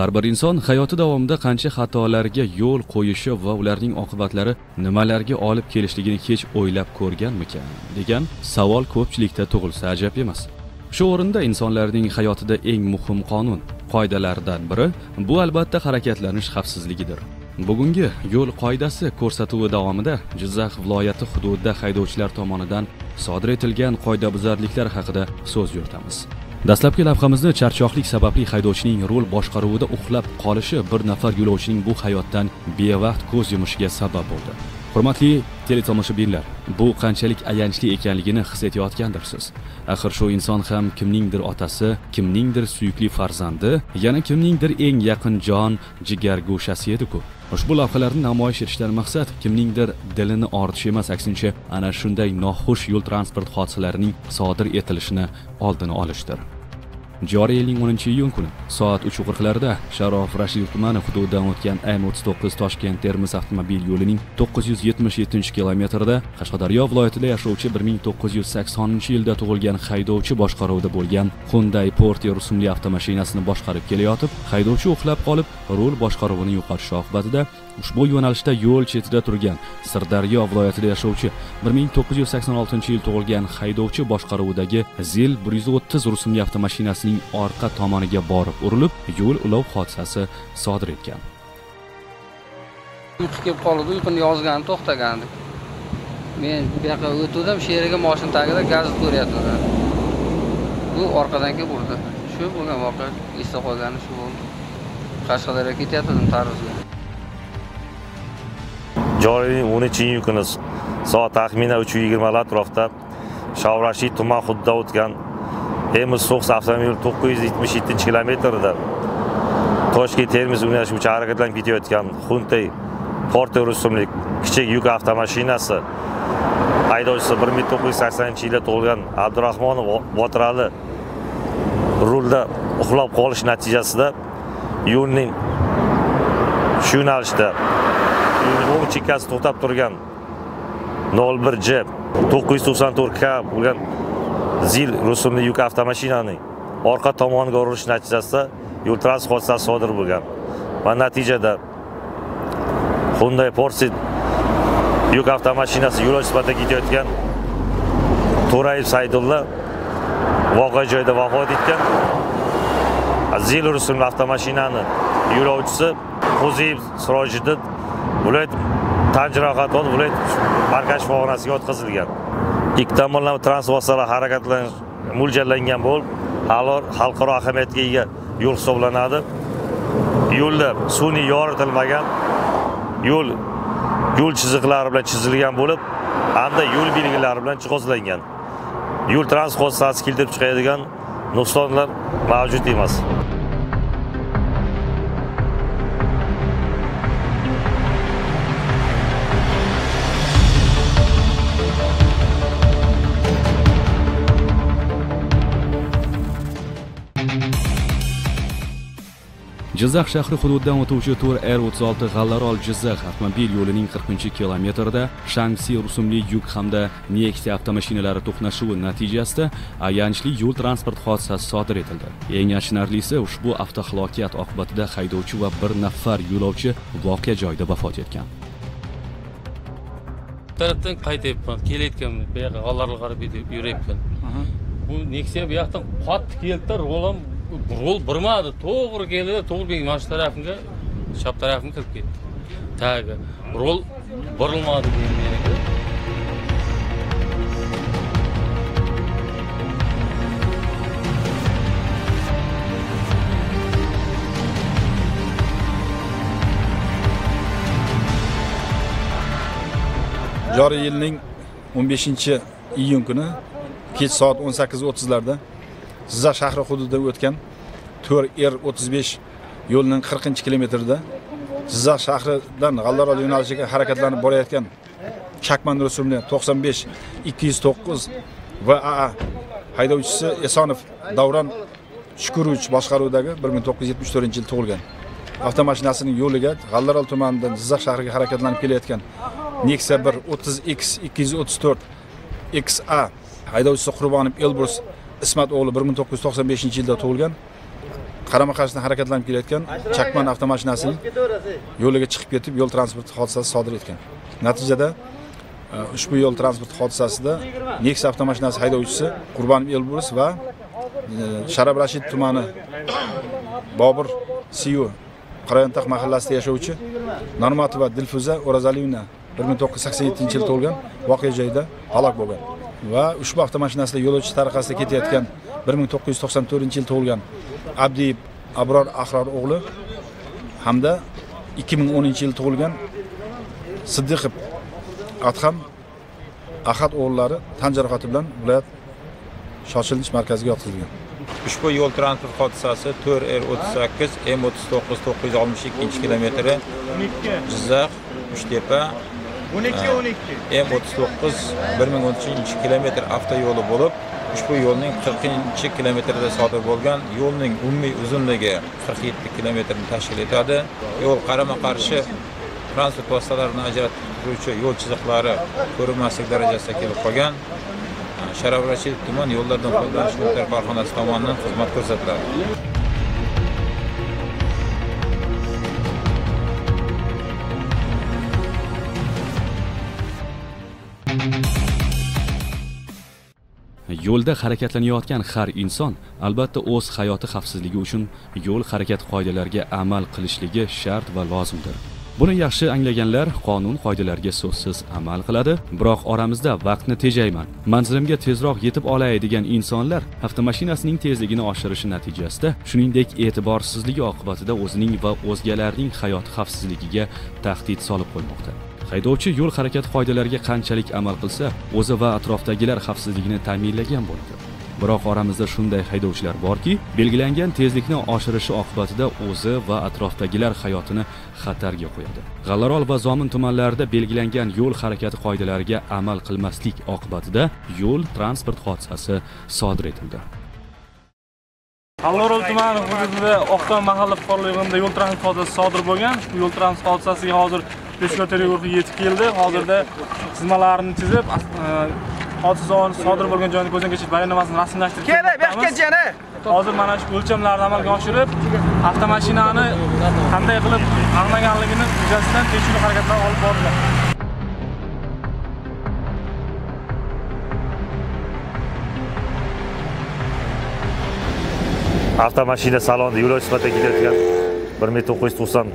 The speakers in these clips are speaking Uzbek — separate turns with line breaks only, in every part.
har bir inson hayoti davomida qancha xatolarga yo'l qo'yishi va ularning oqibatlari nimalarga olib kelishligini hech o'ylab ko'rganmikan? degan savol ko'pchilikda tug'ilsa ajab emas. Shu o'rinda insonlarning hayotida eng muhim qonun qoidalardan biri bu albatta harakatlanish xavfsizligidir. Bugungi yo'l qoidasi ko'rsatuvi davomida jizzax viloyati hududida haydovchilar tomonidan sodir etilgan qoidabuzarliklar haqida so'z yuritamiz. Dastlabki lavhamizni charchoqlik sababli haydovchining rul boshqaruvida uxlab qolishi bir nafar yo'lovchining bu hayotdan bevaqt ko'z yumishiga sabab bo'ldi. Hurmatli teletomoshabinlar bu qanchalik ayanchli ekanligini his etayotgandirsiz? Axir shu inson ham kimningdir otasi kimningdir suyukli farzandi yana kimningdir eng yaqin jon jigar go'shasi edi-ku. Ushbu lavhalarni namoyish etishdan maqsad kimningdir dilini ortish emas aksincha ana shunday noxush yo'l transport hodisalarining sodir etilishini oldini olishdir. Joriy yilning 10 iyun kuni soat 3:40larda sharof rashidov tumani hududidan o'tgan m 39 toshkent termiz avtomobil yo'lining 977 kilometrida qashqadaryo viloyatida yashovchi 1980 yilda tug'ilgan haydovchi boshqaruvida bo'lgan hyundai porter rusumli avtomashinasini boshqarib kelayotib haydovchi uxlab qolib rul boshqaruvini yo'qotishi oqibatida ushbu yo'nalishda yo'l chetida turgan sirdaryo viloyatida yashovchi 1986 yil tug'ilgan haydovchi boshqaruvidagi zil 130 rusumli avtomashinasining orqa tomoniga borib urilib yo'l ulov hodisasi sodir etgan.
Uyqu kelib qoldi uyquni yozgani to'xtagandi men bu yoqqa o'tgandim shu yerga moshina tagida gaz ko'ryaptilar bu orqadan kelib urdi. Shu bo'lgan voqea esda qolgani shu bo'ldi. Qashqadaryoga ketyaptim tarvuzga.
Joriy yilning 10 kuni soat taxminan 3:20 atrofida Shavrashiy tuman hududida o'tgan Emis Sox avtomobil 977 kilometrda Toshkent Termiz yo'nalishi bo'yicha harakatlanib ketayotgan Hyundai Porter rusumli kichik yuk avtomashinasi haydovchisi 1980 yilda tug'ilgan Abdurahmonov Botirali rulda uxlab qolish natijasida yo'lning shu yo'nalishda o'ng chekkasi to'xtab turgan 01 j 994 k bo'lgan zil rusumli yuk avtomashinaning orqa tomoniga urilish natijasida yo'l transport hodisasi sodir bo'lgan va natijada Hyundai Porsit yuk avtomashinasi yo'lovchi sifatida ketayotgan To'rayev Saydulla voqea joyida vafot etgan. Zil rusumli avtomashinani yo'lovchisi Qo'ziyev Sirojiddin viloyat tan jarohati olib viloyat markaz shifoxonasiga yotqizilgan ikki tomonlama transport vositalari harakatlanish mo'ljallangan bo'lib xalqaro ahamiyatga ega yo'l hisoblanadi. Yo'lda sun'iy yoritilmagan yo'l yo'l chiziqlari bilan chizilgan bo'lib hamda yo'l belgilari bilan jihozlangan. Yo'l transport hodisasi keltirib chiqadigan nuqsonlar mavjud emas.
Jizzax shahri hududidan o'tuvchi tur r 36 g'allarol jizzax avtomobil yo'lining 40 kilometrida shangsi rusumli yuk hamda nexia avtomashinalari to'qnashuvi natijasida ayanchli yo'l transport hodisasi sodir etildi. Eng achinarlisi ushbu avtohalokat oqibatida haydovchi va bir nafar yo'lovchi voqea joyida vafot etgan.
Tarafdan qaytyapman kelayotganman bu yoqqa g'allarga qarab yuryapman bu nexia bu yoqdan qattiq keldida rol ham rol burmadi. To'g'ri keldi to'g'ri mening mana shu tarafimga chap tarafimga kirib ketdi. Tagiga rol burilmadi meniki
joriy yilning 15 iyun kuni kech soat 18:30larda Jizzax shahri hududida o'tgan 4R35 yo'lining 40 kilometrida Jizzax shahridan G'allarol yo'nalishiga harakatlanib borayotgan Chakman rusumli 95 209 va AA haydovchisi Esonov Davron Shukurovich boshqaruvidagi 1974 yil tug'ilgan. Avtomashinasining yo'liga G'allarol tumanidan Jizzax shahriga harakatlanib kelayotgan Nexia 1 30X 234 XA haydovchisi Qurbonov Elbrus Ismat o'g'li 1995 yilda tug'ilgan. Qarama qarshidan harakatlanib kelayotgan chakman avtomashinasining yo'liga chiqib ketib yo'l transport hodisasi sodir etgan. Natijada e, ushbu yo'l transport hodisasida nexia avtomashinasi haydovchisi qurbonov elbrus va e, sharab rashid tumani bobur siyu qorayantoq mahallasida yashovchi normatova dilfuza o'razaliyevna bir ming to'qqiz yuz sakson yettinchi yil tug'ilgan. Voqea joyida halok bo'lgan. Va ushbu avtomashinasida yo'lovchi tariqasida ketayotgan bir ming to'qqiz yuz to'qson to'rtinchi yil tug'ilgan abdiyev abror ahror o'g'li hamda ikki ming o'ninchi yil tug'ilgan siddiqov adham ahad o'g'illari tan jarohati bilan viloyat shoshilinch markaziga yotqizilgan.
Ushbu yo'l transport hodisasi to'rt r o'ttiz sakkiz m o'ttiz to'qqiz to'qqiz yuz oltmish ikkinchi kilometri jizzax uchtepa o'n ikki o'n ikki. M o'ttiz to'qqiz bir ming o'n uchinchi kilometr avtoyo'li bo'lib ushbu yo'lning qirqinchi kilometrida sodir bo'lgan yo'lning umumiy uzunligi qirq yetti kilometrni tashkil etadi. Yo'l qarama qarshi transport vositalarini ajratib turuvchi yo'l chiziqlari ko'rinmaslik darajasida kelib qolgan. Sharaf rashidov tuman yo'llardan foydalanish korxonasi tomonidan xizmat ko'rsatiladi
yo'lda harakatlanayotgan har inson albatta o'z hayoti xavfsizligi uchun yo'l harakat qoidalariga amal qilishligi shart va lozimdir. Buni yaxshi anglaganlar qonun qoidalariga so'zsiz amal qiladi biroq oramizda vaqtni tejayman. Manzilimga tezroq yetib olay degan insonlar avtomashinasining tezligini oshirishi natijasida shuningdek e'tiborsizligi oqibatida o'zining va o'zgalarning hayot xavfsizligiga tahdid solib qo'ymoqda. Haydovchi yo'l harakati qoidalariga qanchalik amal qilsa o'zi va atrofdagilar xavfsizligini ta'minlagan bo'ladi. Biroq oramizda shunday haydovchilar borki belgilangan tezlikni oshirishi oqibatida o'zi va atrofdagilar hayotini xatarga qo'yadi. G'allarol va zomin tumanlarida belgilangan yo'l harakati qoidalariga amal qilmaslik oqibatida yo'l transport hodisasi sodir etildi.
G'allarol tumani hududida Oqton mahalla fuqaroligida yo'l transport hodisasi sodir bo'lgan. Yo'l transport hodisasiga hozir tezkor guruhi yetib keldi. Hozirda chizmalarni chizib, hodisa sodir bo'lgan joyni ko'zdan kechirib bayonnomasini rasmiylashtirib
Kerak, bu yoqqa jana.
Hozir mana shu o'lchamlarni amalga oshirib, avtomashinani qanday qilib ag'naganligini yuzasidan tekshiruv harakatlari olib borilmoqda.
avtomashina salonida yo'lovchi sifatida ketayotgan bir ming to'qqiz yuz to'qson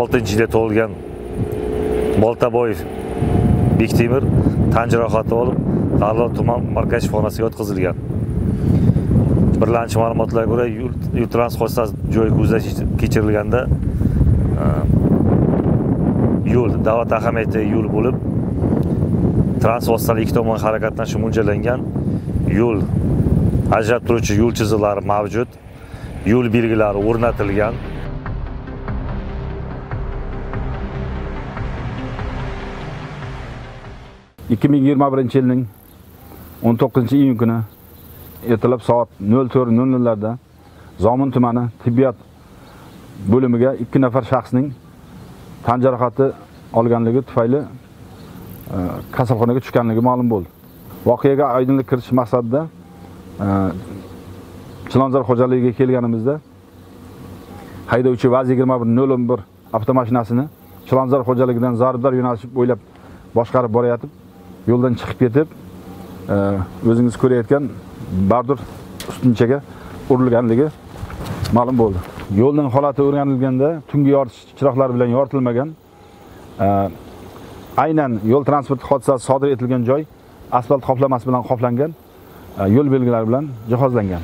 oltinchi yilda tug'ilgan boltaboyev bektemir tan jarohati olib g'arlon tuman markaz shifoxonasiga yotqizilgan. Birlamchi ma'lumotlarga ko'ra yo'l transport hodisasi joyi ko'zdan kechirilganda e, yo'l davlat ahamiyatidagi yo'l bo'lib transport vositalari ikki tomon harakatlanishi mo'ljallangan. Yo'l ajrab turuvchi yo'l chiziqlari mavjud. Yo'l belgilari o'rnatilgan.
Ikki ming yigirma birinchi yilning o'n to'qqizinchi iyun kuni ertalab soat nol to'rt nol nollarda zomin tumani tibbiyot bo'limiga ikki nafar shaxsning tan jarohati olganligi tufayli e, kasalxonaga tushganligi ma'lum bo'ldi. Voqeaga oydinlik kiritish maqsadida e, chilonzor xo'jaligiga kelganimizda haydovchi vaz yigirma bir nol o'n bir avtomashinasini chilonzor xo'jaligidan Zarbdor yo'nalishi bo'ylab boshqarib borayotib yo'ldan chiqib ketib e, o'zingiz ko'rayotgan bardur ustunchaga urilganligi ma'lum bo'ldi. Yo'lning holati o'rganilganda tungi yoritish chiroqlari bilan yoritilmagan e, aynan yo'l transport hodisasi sodir etilgan joy asfalt qoplamasi bilan qoplangan e, yo'l belgilari bilan jihozlangan.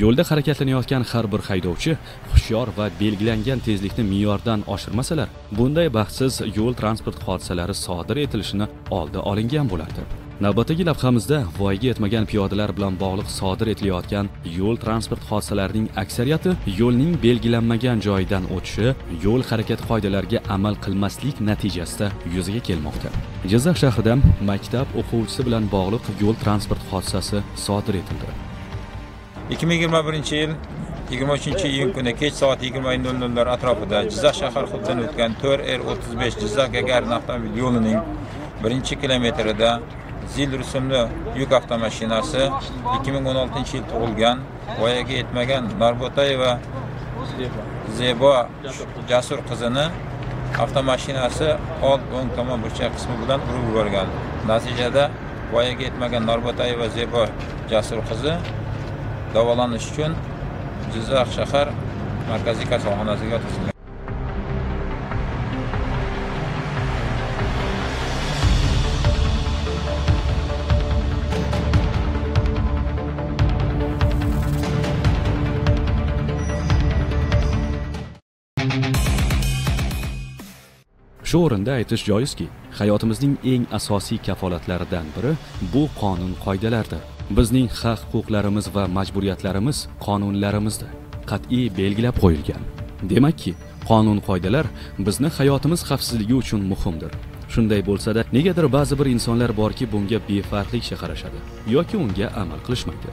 Yo'lda harakatlanayotgan har bir haydovchi hushyor va belgilangan tezlikni me'yordan oshirmasalar bunday baxtsiz yo'l transport hodisalari sodir etilishini oldi olingan bo'lardi. Navbatdagi lavhamizda voyaga yetmagan piyodalar bilan bog'liq sodir etilayotgan yo'l transport hodisalarining aksariyati yo'lning belgilanmagan joyidan o'tishi yo'l harakati qoidalariga amal qilmaslik natijasida yuzaga kelmoqda. Jizzax shahrida maktab o'quvchisi bilan bog'liq yo'l transport hodisasi sodir etildi.
2021 yil 23 iyun kuni kech soat 20:00 atrofida Jizzax shahar hududidan o'tgan 4R35 Jizzax Gagarin avtomobil yo'lining 1-kilometrida zil rusumli yuk avtomashinasi 2016 yil tug'ilgan, voyaga yetmagan Narbotayeva Zebo Jasur qizini avtomashinasi old o'ng tomon burchak qismi bilan urib yuborgan. Natijada voyaga yetmagan Narbotayeva Zebo Jasur qizi davolanish uchun Jizzax shahar markaziy kasalxonasiga yotqizilgan.
Shu o'rinda aytish joizki, hayotimizning eng asosiy kafolatlaridan biri bu qonun qoidalardir. Bizning haq-huquqlarimiz va majburiyatlarimiz qonunlarimizda qat'iy belgilab qo'yilgan. Demakki, qonun qoidalar bizni hayotimiz xavfsizligi uchun muhimdir. Shunday bo'lsa-da, negadir ba'zi bir insonlar borki, bunga befarqlikcha qarashadi yoki unga amal qilishmaydi.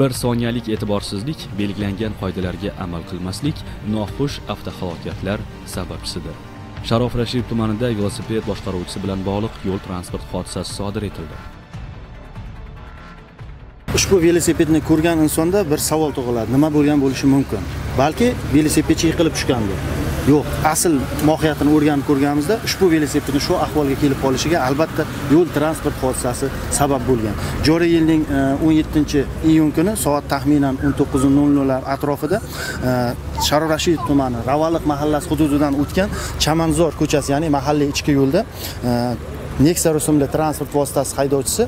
Bir soniyalik e'tiborsizlik, belgilangan qoidalarga amal qilmaslik noxush avtohalokatlar sababchisidir. Sharof Rashidov tumanida velosiped boshqaruvchisi bilan bog'liq yo'l transport hodisasi sodir etildi.
ushbu velosipedni ko'rgan insonda bir savol tug'iladi. Nima bo'lgan bo'lishi mumkin? Balki velosipedchi yiqilib tushgandir yo'q asl mohiyatini o'rganib ko'rganimizda ushbu velosipedni shu ahvolga kelib qolishiga albatta yo'l transport hodisasi sabab bo'lgan. Joriy yilning e, 17 iyun kuni soat taxminan 19:00 nollar atrofida e, sharof rashidov tumani ravaliq mahallasi hududidan o'tgan chamanzor ko'chasi ya'ni mahalliy ichki yo'lda e, Nexia rusumli transport vositasi haydovchisi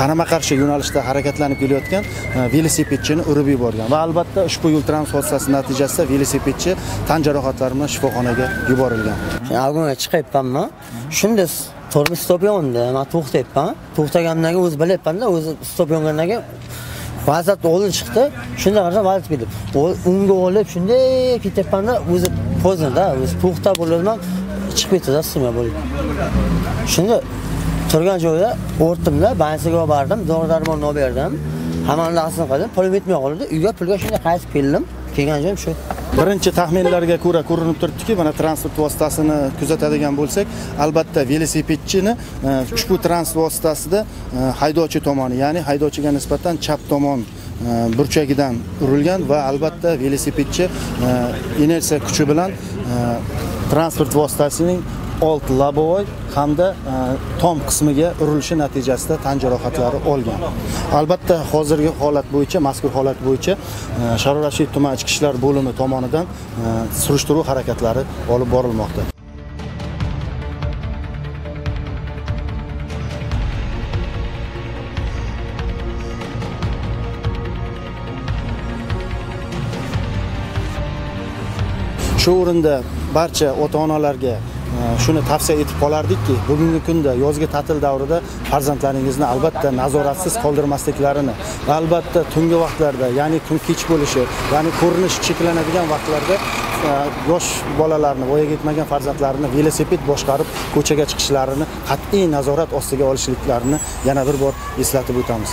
qarama qarshi yo'nalishda harakatlanib kelayotgan e, velosipedchini urib yuborgan va albatta ushbu yo'l transport hodisasi natijasida velosipedchi tan jarohatlari bilan shifoxonaga yuborilgan.
Avgonga chiqyapmanman shunda to'g'ri stop yondi man to'xtayapman. To'xtaganimdan keyin o'zi bilyapmanda o'zi stop yongandan keyin vaziyat oldin chiqdi. Shunda qarasam velosiped unga olib shunday ketyapmanda o'zi pozdada o'zi to'xtab bo'lolmam chiqib ketdida summa bo'lib. Shunda turgan joyda o'rtimda bansiga olib bordim dori darmonni olib berdim. Hammani narsasini qildim pulim yetmay qoldi. Uyga pulga shunday qaytib keldim. Kelgan joyim shu.
Birinchi taxminlarga ko'ra ko'rinib turibdiki mana transport vositasini kuzatadigan bo'lsak albatta velosipedchini e, ushbu transport vositasida e, haydovchi tomoni ya'ni haydovchiga nisbatan chap tomon e, burchagidan urilgan va albatta velosipedchi inersiya kuchi bilan transport vositasining old labovoy hamda e, tom qismiga urilishi natijasida tan jarohatlari olgan. Albatta hozirgi holat bo'yicha mazkur holat bo'yicha e, sharof tuman ichki ishlar bo'limi tomonidan e, surishtiruv harakatlari olib borilmoqda. Shu o'rinda barcha ota onalarga shuni tavsiya etib qolardikki bugungi kunda yozgi ta'til davrida farzandlaringizni albatta nazoratsiz qoldirmasliklarini va albatta tungi vaqtlarda ya'ni kun kech bo'lishi ya'ni ko'rinish cheklanadigan vaqtlarda e, yosh bolalarni voyaga yetmagan farzandlarini velosiped boshqarib ko'chaga chiqishlarini qat'iy nazorat ostiga olishliklarini yana bir bor eslatib o'tamiz.